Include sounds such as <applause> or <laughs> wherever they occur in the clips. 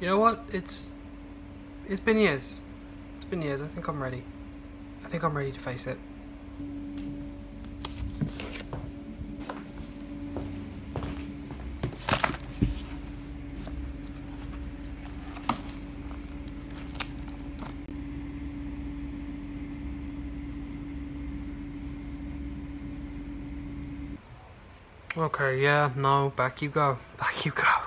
You know what? It's it's been years. It's been years. I think I'm ready. I think I'm ready to face it. Okay, yeah, no, back you go. <laughs> Back you go.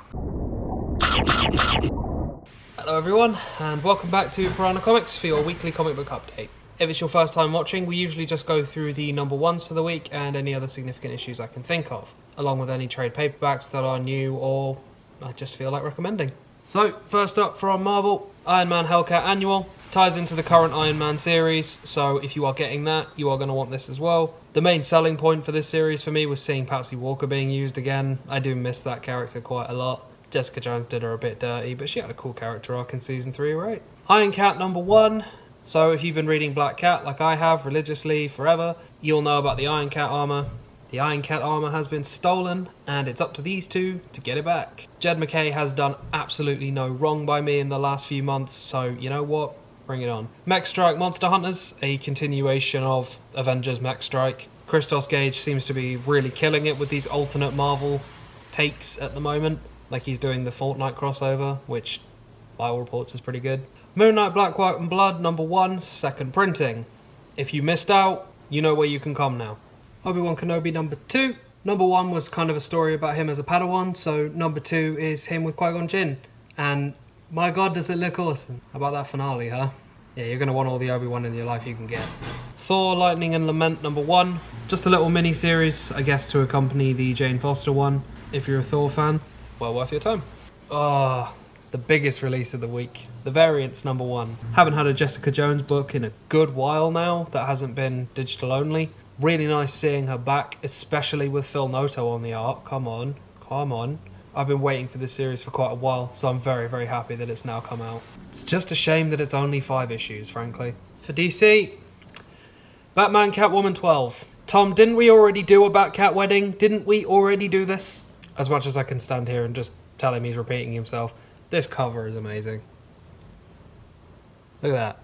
Hello everyone, and welcome back to Piranha Comics for your weekly comic book update. If it's your first time watching, we usually just go through the number ones for the week and any other significant issues I can think of, along with any trade paperbacks that are new or I just feel like recommending. So, first up from Marvel, Iron Man Hellcat Annual. Ties into the current Iron Man series, so if you are getting that, you are going to want this as well. The main selling point for this series for me was seeing Patsy Walker being used again. I do miss that character quite a lot. Jessica Jones did her a bit dirty, but she had a cool character arc in season 3, right? Iron Cat number 1. So if you've been reading Black Cat like I have religiously forever, you'll know about the Iron Cat armor. The Iron Cat armor has been stolen, and it's up to these two to get it back. Jed MacKay has done absolutely no wrong by me in the last few months, so you know what? Bring it on. Mech Strike Monster Hunters, a continuation of Avengers Mech Strike. Christos Gage seems to be really killing it with these alternate Marvel takes at the moment. Like he's doing the Fortnite crossover, which by all reports is pretty good. Moon Knight Black, White and Blood, number one, second printing. If you missed out, you know where you can come now. Obi-Wan Kenobi number two. Number one was kind of a story about him as a Padawan, so number two is him with Qui-Gon Jinn. And my god, does it look awesome. How about that finale, huh? Yeah, you're to want all the Obi-Wan in your life you can get. Thor, Lightning and Lament number one. Just a little mini-series, I guess, to accompany the Jane Foster one. If you're a Thor fan, well worth your time. Oh, the biggest release of the week. The Variants number one. Haven't had a Jessica Jones book in a good while now that hasn't been digital only. Really nice seeing her back, especially with Phil Noto on the art. Come on, come on. I've been waiting for this series for quite a while, so I'm very, very happy that it's now come out. It's just a shame that it's only five issues, frankly. For DC, Batman Catwoman 12. Tom, didn't we already do a Batcat wedding? Didn't we already do this? As much as I can stand here and just tell him he's repeating himself, this cover is amazing. Look at that.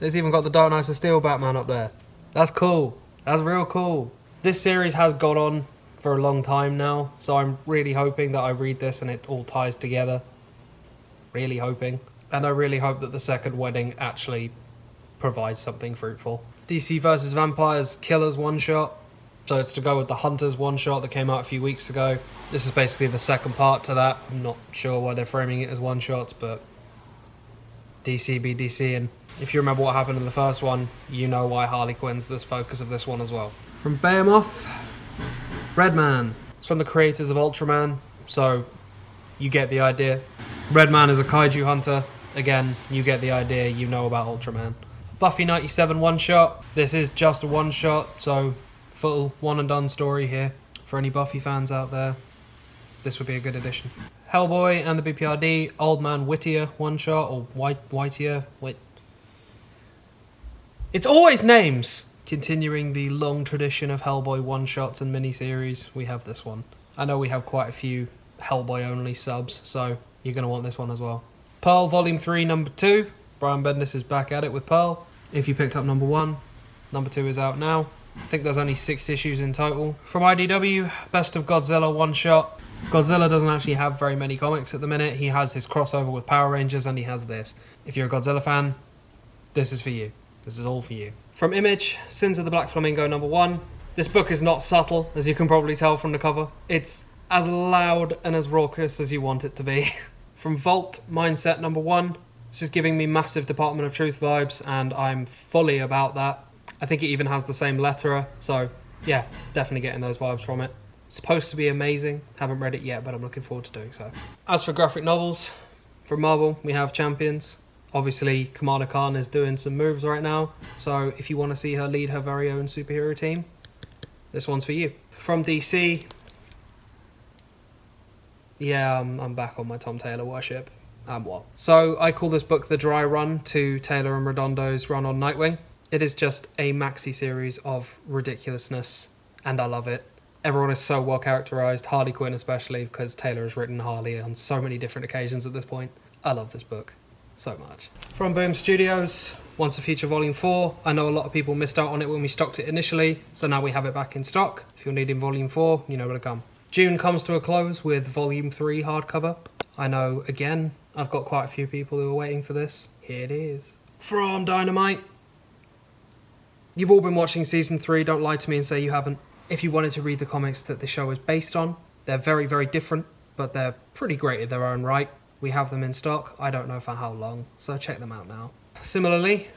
It's even got the Dark Knights of Steel Batman up there. That's cool. That's real cool. This series has gone on for a long time now, so I'm really hoping that I read this and it all ties together. Really hoping. And I really hope that the second wedding actually provides something fruitful. DC vs. Vampires Killers one shot. So it's to go with the Hunters one shot that came out a few weeks ago. This is basically the second part to that. I'm not sure why they're framing it as one shots, but DC be DC. And if you remember what happened in the first one, you know why Harley Quinn's the focus of this one as well. From Behemoth, Redman. It's from the creators of Ultraman, so you get the idea. Redman is a kaiju hunter. Again, you get the idea, you know about Ultraman. Buffy 97 one shot. This is just a one shot, so full one and done story here for any Buffy fans out there. This would be a good addition. Hellboy and the BPRD, Old Man Whittier one shot, or White Whittier. It's always names! Continuing the long tradition of Hellboy one shots and miniseries, we have this one. I know we have quite a few Hellboy only subs, so you're going to want this one as well. Pearl Volume 3, Number 2. Brian Bendis is back at it with Pearl. If you picked up number 1, number 2 is out now. I think there's only six issues in total. From IDW, Best of Godzilla one shot. Godzilla doesn't actually have very many comics at the minute. He has his crossover with Power Rangers and he has this. If you're a Godzilla fan, this is for you. This is all for you. From Image, Sins of the Black Flamingo number one. This book is not subtle, as you can probably tell from the cover. It's as loud and as raucous as you want it to be. <laughs> From Vault, Mindset number one. This is giving me massive Department of Truth vibes, and I'm fully about that. I think it even has the same letterer, so yeah, definitely getting those vibes from it. Supposed to be amazing. Haven't read it yet, but I'm looking forward to doing so. As for graphic novels, from Marvel, we have Champions. Obviously, Kamala Khan is doing some moves right now, so if you want to see her lead her very own superhero team, this one's for you. From DC, yeah, I'm, I'm back on my Tom Taylor worship. And what? So I call this book the dry run to Taylor and Redondo's run on Nightwing. It is just a maxi series of ridiculousness, and I love it. Everyone is so well characterized, Harley Quinn especially, because Taylor has written Harley on so many different occasions at this point. I love this book so much. From Boom Studios, Once & Future Volume 4. I know a lot of people missed out on it when we stocked it initially, so now we have it back in stock. If you're needing Volume 4, you know where to come. June comes to a close with Volume 3 hardcover. I know, again, I've got quite a few people who are waiting for this. Here it is. From Dynamite. You've all been watching Season 3, don't lie to me and say you haven't. If you wanted to read the comics that the show is based on, they're very, very different, but they're pretty great in their own right. We have them in stock. I don't know for how long, so check them out now. Similarly,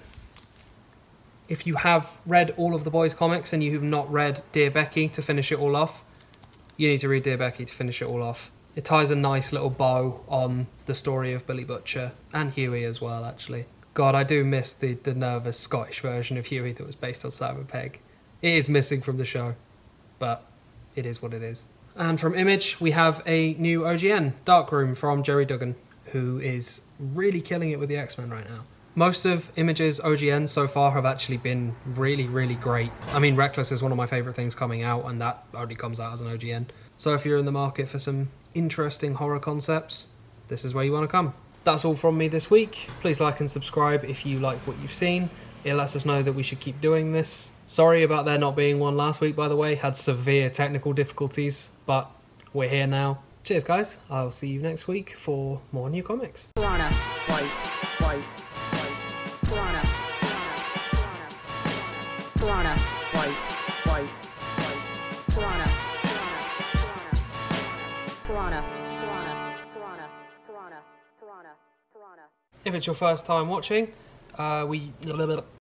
if you have read all of the boys' comics and you have not read Dear Becky to finish it all off, you need to read Dear Becky to finish it all off. It ties a nice little bow on the story of Billy Butcher and Huey as well, actually. God, I do miss the, the nervous Scottish version of Huey that was based on Simon Pegg. It is missing from the show, but it is what it is. And from Image, we have a new OGN, Darkroom, from Gerry Duggan, who is really killing it with the X Men right now. Most of Image's OGN so far have actually been really, really great. I mean, Reckless is one of my favourite things coming out, and that only comes out as an OGN. So if you're in the market for some interesting horror concepts, this is where you want to come. That's all from me this week. Please like and subscribe if you like what you've seen. It lets us know that we should keep doing this. Sorry about there not being one last week, by the way. Had severe technical difficulties, but we're here now. Cheers, guys. I'll see you next week for more new comics. Piranha. Piranha. Piranha, piranha, piranha, piranha, If it's your first time watching, uh, we